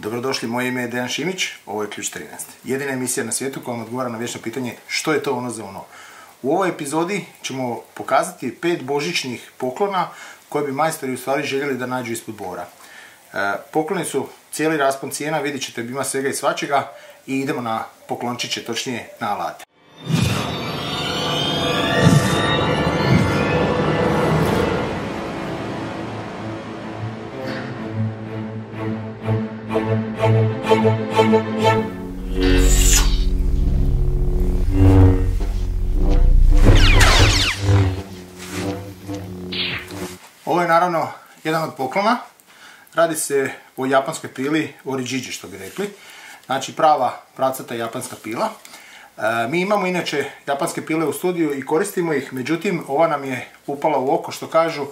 Dobrodošli, moje ime je Dejan Šimić, ovo je Ključ 13. Jedina emisija na svijetu koja vam odgovara na vječno pitanje što je to ono za ono. U ovoj epizodi ćemo pokazati pet božićnih poklona koje bi majstori u stvari željeli da nađu ispod bora. E, pokloni su cijeli raspon cijena, vidjet ćete ima svega i svačega i idemo na poklončiće, točnije na alate. Jedan od poklona. Radi se o japanskoj pili Orijiji što bi rekli. Znači prava pracata japanska pila. E, mi imamo inače japanske pile u studiju i koristimo ih, međutim ova nam je upala u oko što kažu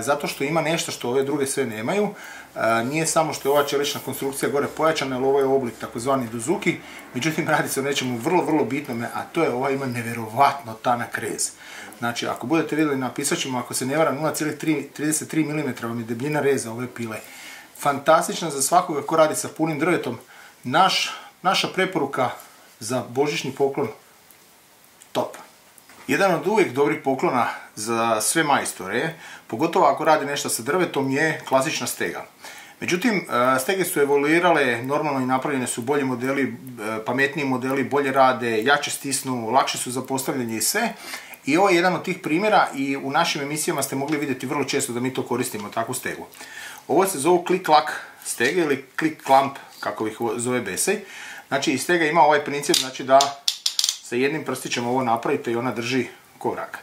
zato što ima nešto što ove druge sve nemaju. E, nije samo što je ova čelična konstrukcija gore pojačana, jer ovo je oblik takozvani duzuki, međutim radi se o nečemu vrlo, vrlo bitnome, a to je ova ima nevjerovatno tanak rez. Znači, ako budete vidjeli na pisačima, ako se ne vara 0,33 mm vam je debljina reza ove pile. Fantastična za svakoga ko radi sa punim drvetom. Naš, naša preporuka za božićni poklon. Jedan od uvijek dobrih poklona za sve majstore, pogotovo ako radi nešto sa drvetom, je klasična stega. Međutim, e, stege su evoluirale, normalno i napravljene su bolji modeli, e, pametniji modeli, bolje rade, jače stisnu, lakše su za postavljanje i sve. I ovo je jedan od tih primjera i u našim emisijama ste mogli vidjeti vrlo često da mi to koristimo, takvu stegu. Ovo se zove klik-klak stege ili klik-klamp, kako ih zove Besej. Znači, iz stega ima ovaj princip, znači da sa jednim prstićem ovo napravite i ona drži korak.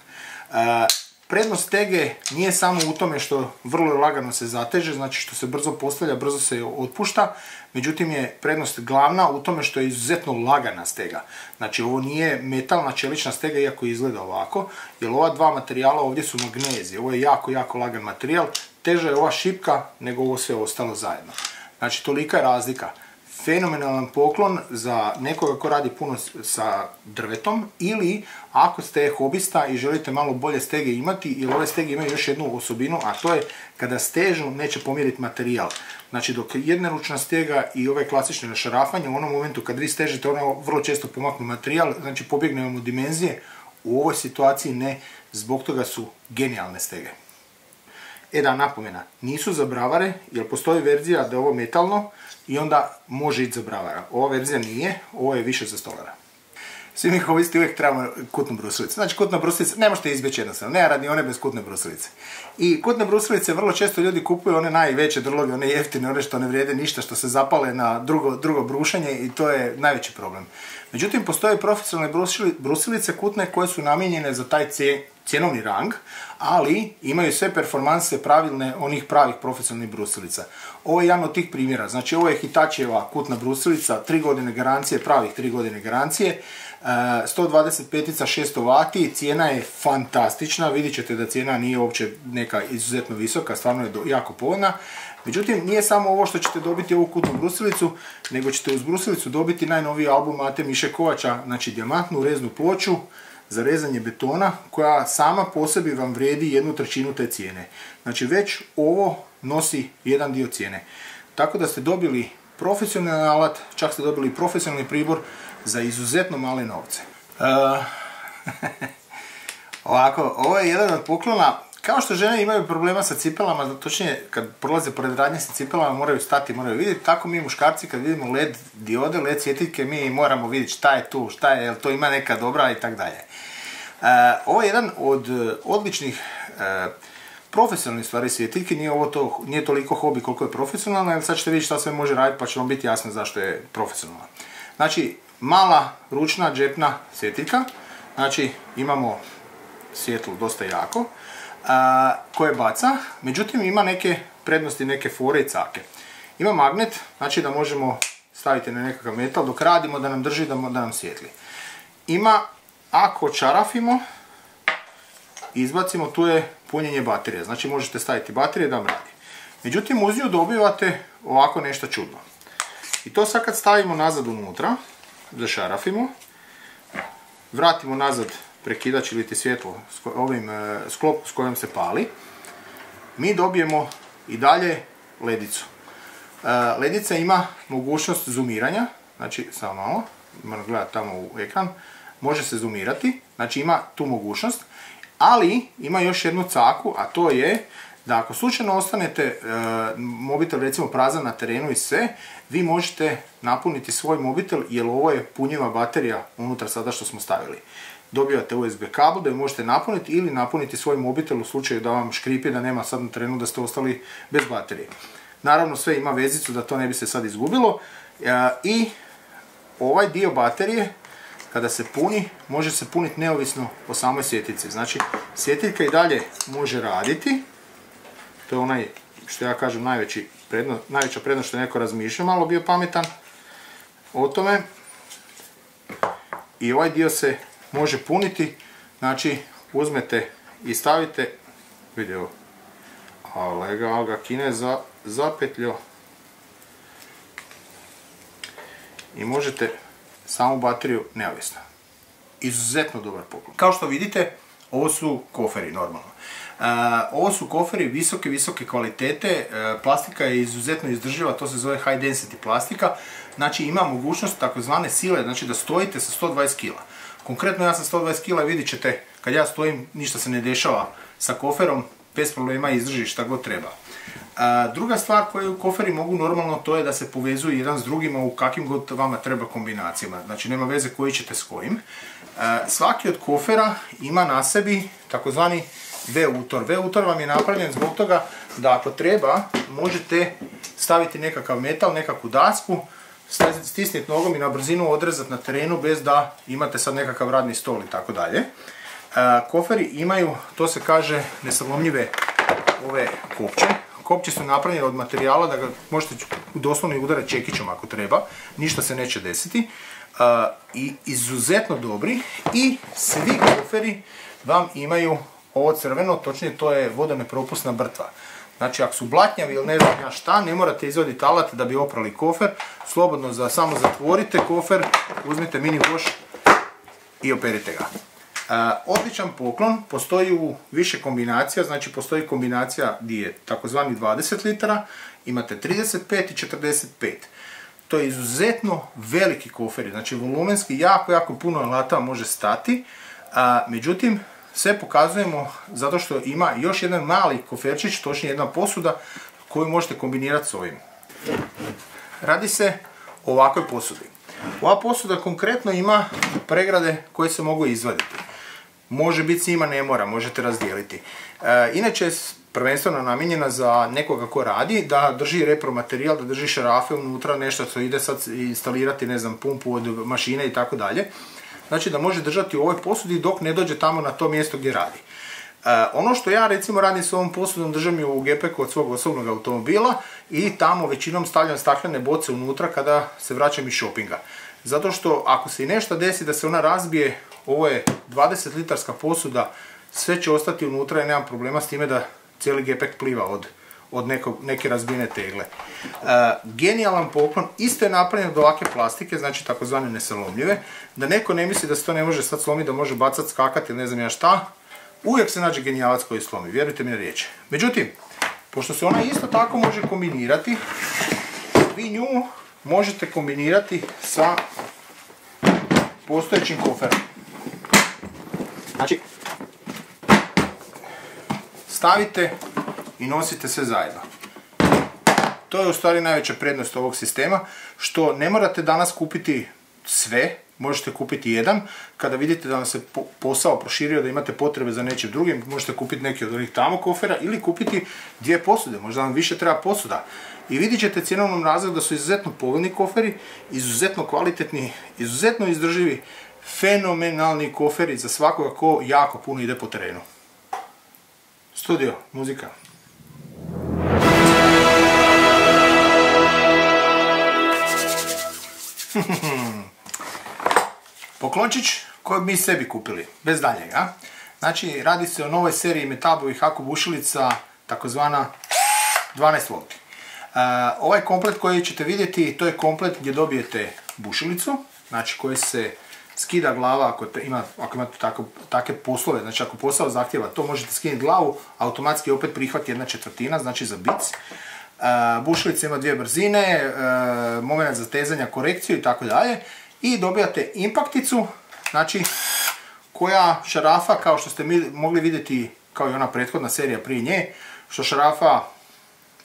E, Prednost stege nije samo u tome što vrlo lagano se zateže, znači što se brzo postavlja, brzo se otpušta, međutim je prednost glavna u tome što je izuzetno lagana stega. Znači ovo nije metalna čelična stega iako izgleda ovako, jer ova dva materijala ovdje su magnezi, ovo je jako, jako lagan materijal, teža je ova šipka nego ovo sve ostalo zajedno. Znači tolika je razlika fenomenalan poklon za nekoga ko radi puno sa drvetom ili ako ste hobista i želite malo bolje stege imati ili ove stege imaju još jednu osobinu, a to je kada stežu neće pomjeriti materijal. Znači dok ručna stega i ove klasične našarafanje u onom momentu kad vi stežete ono vrlo često pomaknu materijal, znači pobjegne vam u dimenzije, u ovoj situaciji ne, zbog toga su genijalne stege. E napomena, nisu za bravare, jer postoji verzija da je ovo metalno i onda može ići za bravara. Ova verzija nije, ovo je više za stolara. Svi mi hovisti uvijek trebamo kutnu brusilicu. Znači kutna brusilica, ne možete izbjeći jednostavno, nema radi one bez kutne brusilice. I kutne brusilice vrlo često ljudi kupuju one najveće drloge, one jeftine, one što ne vrijede ništa, što se zapale na drugo, drugo brušanje i to je najveći problem. Međutim, postoje profesionalne brusilice kutne koje su namijenjene za taj cjenovni rang, ali imaju sve performanse pravilne onih pravih profesionalnih brusilica. Ovo je jedan od tih primjera. Znači ovo je Hitachieva kutna brusilica, 3 godine garancije, pravih 3 godine garancije. 125-ica 600 vati, cijena je fantastična, vidjet ćete da cijena nije uopće neka izuzetno visoka, stvarno je jako povoljna. Međutim, nije samo ovo što ćete dobiti ovu kutnu brusilicu, nego ćete uz brusilicu dobiti najnoviji album Mate Miše Kovača, znači dijamantnu reznu ploču za rezanje betona, koja sama po sebi vam vrijedi jednu trećinu te cijene. Znači već ovo nosi jedan dio cijene. Tako da ste dobili profesionalni alat, čak ste dobili profesionalni pribor za izuzetno male novce. Uh, ovako, ovo je jedan od poklona kao što žene imaju problema sa cipelama, točnije kad prolaze pored radnje sa cipelama moraju stati, moraju vidjeti, tako mi muškarci kad vidimo led diode, led svjetiljke, mi moramo vidjeti šta je tu, šta je, jel to ima neka dobra i tak dalje. E, ovo je jedan od e, odličnih profesionalnih stvari svjetiljke, nije to, nije toliko hobi koliko je profesionalno, jer sad ćete vidjeti šta sve može raditi pa će vam biti jasno zašto je profesionalna. Znači, mala, ručna, džepna svjetiljka, znači imamo svjetlo dosta jako, koje baca, međutim ima neke prednosti, neke fore i cake. Ima magnet, znači da možemo staviti na nekakav metal dok radimo da nam drži da, nam svijetli. Ima, ako čarafimo, izbacimo, tu je punjenje baterije. Znači možete staviti baterije da vam radi. Međutim, uz nju dobivate ovako nešto čudno. I to sad kad stavimo nazad unutra, zašarafimo, vratimo nazad prekidač ili ti svjetlo, ovim e, sklop s kojom se pali, mi dobijemo i dalje ledicu. Ledica ima mogućnost zoomiranja, znači samo malo, moram gledati tamo u ekran, može se zoomirati, znači ima tu mogućnost, ali ima još jednu caku, a to je da ako slučajno ostanete e, mobitel recimo prazan na terenu i sve, vi možete napuniti svoj mobitel jer ovo je punjiva baterija unutar sada što smo stavili. Dobivate USB kabel da ju možete napuniti ili napuniti svoj mobitel u slučaju da vam škripi da nema sad na terenu da ste ostali bez baterije. Naravno sve ima vezicu da to ne bi se sad izgubilo e, i ovaj dio baterije kada se puni, može se puniti neovisno o samoj svjetici. Znači, svjetiljka i dalje može raditi. To je onaj, što ja kažem, najveći najveća prednost što je neko razmišljao, malo bio pametan o tome. I ovaj dio se može puniti, znači uzmete i stavite, vidi ovo, a ga kine za, zapetljo. I možete samu bateriju neovisno. Izuzetno dobar poklon. Kao što vidite, ovo su koferi normalno. E, ovo su koferi visoke, visoke kvalitete, e, plastika je izuzetno izdrživa, to se zove high density plastika, znači ima mogućnost takozvane sile, znači da stojite sa 120 kg. Konkretno ja sam 120 kg vidit ćete, kad ja stojim ništa se ne dešava sa koferom, bez problema izdrži šta god treba. Druga stvar koju koferi mogu normalno to je da se povezuju jedan s drugima u kakvim god vama treba kombinacijama. Znači nema veze koji ćete s kojim. Svaki od kofera ima na sebi takozvani V-utor. V-utor vam je napravljen zbog toga da ako treba možete staviti nekakav metal, nekakvu dasku, stisniti nogom i na brzinu odrezati na terenu bez da imate sad nekakav radni stol i tako dalje. Koferi imaju, to se kaže, nesalomljive ove kopče Kopči su napravljene od materijala da ga možete doslovno i udarati čekićom ako treba, ništa se neće desiti. I izuzetno dobri i svi koferi vam imaju ovo crveno, točnije to je vodonepropusna brtva. Znači ako su blatnjavi ili ne znam ja šta, ne morate izvoditi alat da bi oprali kofer, slobodno za, samo zatvorite kofer, uzmite mini voš i operite ga. Odličan poklon, postoji u više kombinacija, znači postoji kombinacija gdje je takozvani 20 litara, imate 35 i 45. To je izuzetno veliki kofer, znači volumenski jako, jako puno alata može stati, međutim sve pokazujemo zato što ima još jedan mali koferčić, točnije jedna posuda koju možete kombinirati s ovim. Radi se o ovakvoj posudi. Ova posuda konkretno ima pregrade koje se mogu izvaditi. Može biti s ne mora, možete razdijeliti. E, inače je prvenstveno namijenjena za nekoga ko radi, da drži repromaterijal, da drži šarafe unutra, nešto što ide sad instalirati, ne znam, pumpu od mašine i tako dalje. Znači da može držati u ovoj posudi dok ne dođe tamo na to mjesto gdje radi. E, ono što ja recimo radim s ovom posudom, držam ju u gepeku od svog osobnog automobila i tamo većinom stavljam staklene boce unutra kada se vraćam iz shoppinga. Zato što ako se i nešto desi da se ona razbije, ovo je 20 litarska posuda, sve će ostati unutra i nemam problema s time da cijeli gepek pliva od, od neke razbijene tegle. E, genijalan poklon, isto je napravljen od ovakve plastike, znači takozvane nesalomljive, da neko ne misli da se to ne može sad slomiti, da može bacati, skakati ili ne znam ja šta, uvijek se nađe genijalac koji slomi, vjerujte mi na riječ. Međutim, pošto se ona isto tako može kombinirati, vi nju možete kombinirati sa postojećim koferom. Znači, stavite i nosite sve zajedno. To je u stvari najveća prednost ovog sistema, što ne morate danas kupiti sve, možete kupiti jedan. Kada vidite da vam se posao proširio, da imate potrebe za nečim drugim, možete kupiti neki od onih tamo kofera ili kupiti dvije posude, možda vam više treba posuda. I vidjet ćete cijenovnom razredu da su izuzetno povoljni koferi, izuzetno kvalitetni, izuzetno izdrživi, fenomenalni koferi za svakoga ko jako puno ide po terenu. Studio, muzika. Poklončić koji mi sebi kupili, bez daljega. Znači, radi se o novoj seriji metabovih aku bušilica, takozvana 12 V. ovaj komplet koji ćete vidjeti, to je komplet gdje dobijete bušilicu, znači koji se skida glava ako, ima, ako imate tako, takve poslove, znači ako posao zahtjeva to možete skinuti glavu, automatski opet prihvati jedna četvrtina, znači za bic. Bušilica ima dvije brzine, moment za tezanja, korekciju i tako dalje. I dobijate impakticu, znači koja šarafa, kao što ste mogli vidjeti kao i ona prethodna serija prije nje, što šarafa,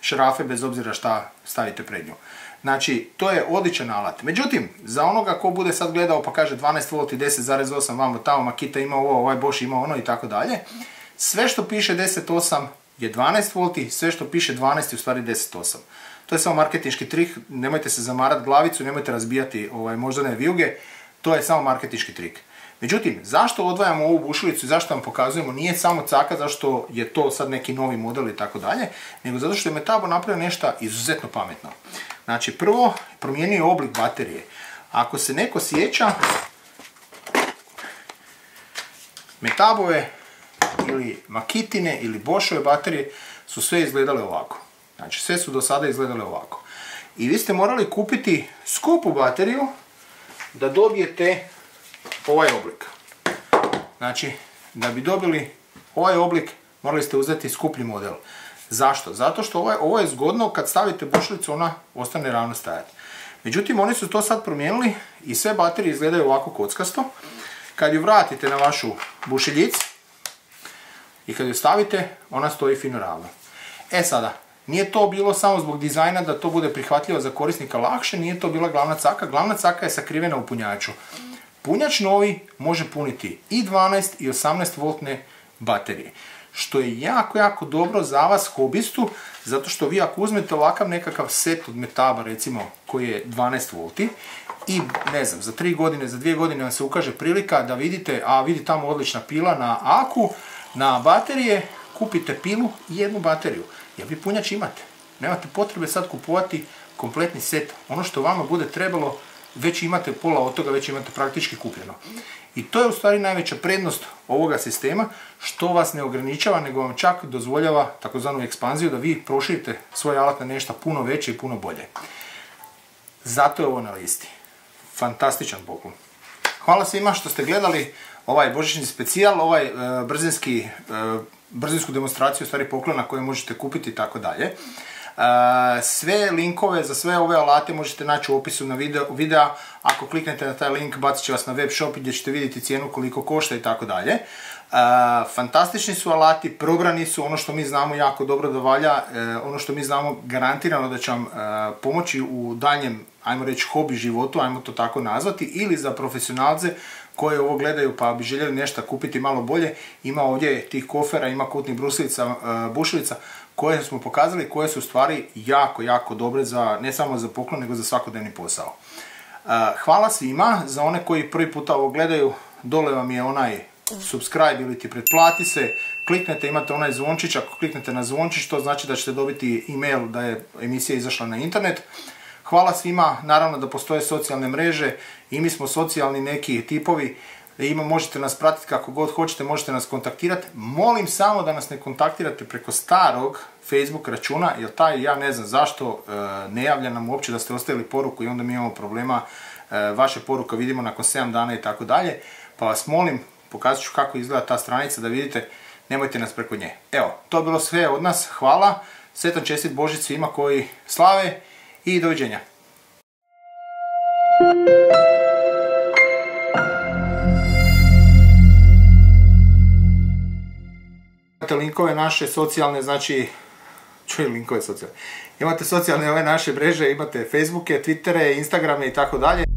šarafe bez obzira šta stavite pred nju. Znači, to je odličan alat. Međutim, za onoga ko bude sad gledao pa kaže 12 V 10,8 vamo tamo, Makita ima ovo, ovaj Bosch ima ono i tako dalje, sve što piše 10.8 je 12 V, sve što piše 12 je u stvari 10.8. To je samo marketinški trik, nemojte se zamarat glavicu, nemojte razbijati ovaj, moždane vijuge, to je samo marketinški trik. Međutim, zašto odvajamo ovu bušilicu i zašto vam pokazujemo, nije samo caka zašto je to sad neki novi model i tako dalje, nego zato što je Metabo napravio nešto izuzetno pametno. Znači, prvo, promijenio je oblik baterije. Ako se neko sjeća, Metabove ili Makitine ili Boschove baterije su sve izgledale ovako. Znači, sve su do sada izgledale ovako. I vi ste morali kupiti skupu bateriju da dobijete ovaj oblik. Znači, da bi dobili ovaj oblik, morali ste uzeti skuplji model. Zašto? Zato što ovo je, ovo je zgodno kad stavite bušilicu, ona ostane ravno stajati. Međutim, oni su to sad promijenili i sve baterije izgledaju ovako kockasto. Kad ju vratite na vašu bušiljic i kad ju stavite, ona stoji fino ravno. E sada, nije to bilo samo zbog dizajna da to bude prihvatljivo za korisnika lakše, nije to bila glavna caka. Glavna caka je sakrivena u punjaču. Punjač novi može puniti i 12 i 18 voltne baterije. Što je jako, jako dobro za vas hobistu, zato što vi ako uzmete ovakav nekakav set od metaba, recimo, koji je 12 volti, i ne znam, za 3 godine, za 2 godine vam se ukaže prilika da vidite, a vidi tamo odlična pila na aku, na baterije, kupite pilu i jednu bateriju. Jer vi punjač imate. Nemate potrebe sad kupovati kompletni set. Ono što vama bude trebalo već imate pola od toga, već imate praktički kupljeno. I to je u stvari najveća prednost ovoga sistema, što vas ne ograničava, nego vam čak dozvoljava takozvanu ekspanziju da vi proširite svoj alat na nešto puno veće i puno bolje. Zato je ovo na listi. Fantastičan poklon. Hvala svima što ste gledali ovaj božićni specijal, ovaj e, brzinski, e, brzinsku demonstraciju stvari poklona koje možete kupiti i tako dalje. Sve linkove za sve ove alate možete naći u opisu na videa. Ako kliknete na taj link, bacit će vas na web shop gdje ćete vidjeti cijenu koliko košta i tako dalje. Fantastični su alati, probrani su, ono što mi znamo jako dobro da valja, e, ono što mi znamo garantirano da će vam e, pomoći u daljem, ajmo reći, hobi životu, ajmo to tako nazvati, ili za profesionalce koji ovo gledaju pa bi željeli nešto kupiti malo bolje, ima ovdje tih kofera, ima kutnih brusilica, e, bušilica, koje smo pokazali, koje su stvari jako, jako dobre za, ne samo za poklon, nego za svakodnevni posao. Hvala svima, za one koji prvi puta ovo gledaju, dole vam je onaj subscribe ili ti pretplati se, kliknete, imate onaj zvončić, ako kliknete na zvončić, to znači da ćete dobiti e-mail da je emisija izašla na internet. Hvala svima, naravno da postoje socijalne mreže i mi smo socijalni neki tipovi, ima, možete nas pratiti kako god hoćete, možete nas kontaktirati. Molim samo da nas ne kontaktirate preko starog Facebook računa, jer taj, ja ne znam zašto, e, ne javlja nam uopće da ste ostavili poruku i onda mi imamo problema. E, vaše poruke vidimo nakon 7 dana i tako dalje. Pa vas molim, pokazat ću kako izgleda ta stranica da vidite, nemojte nas preko nje. Evo, to je bilo sve od nas, hvala, sretan čestit Božić svima koji slave i doviđenja. Imate linkove naše socijalne, znači, čuj linkove socijalne. Imate socijalne ove naše mreže, imate Facebooke, Twittere, Instagrame i tako dalje.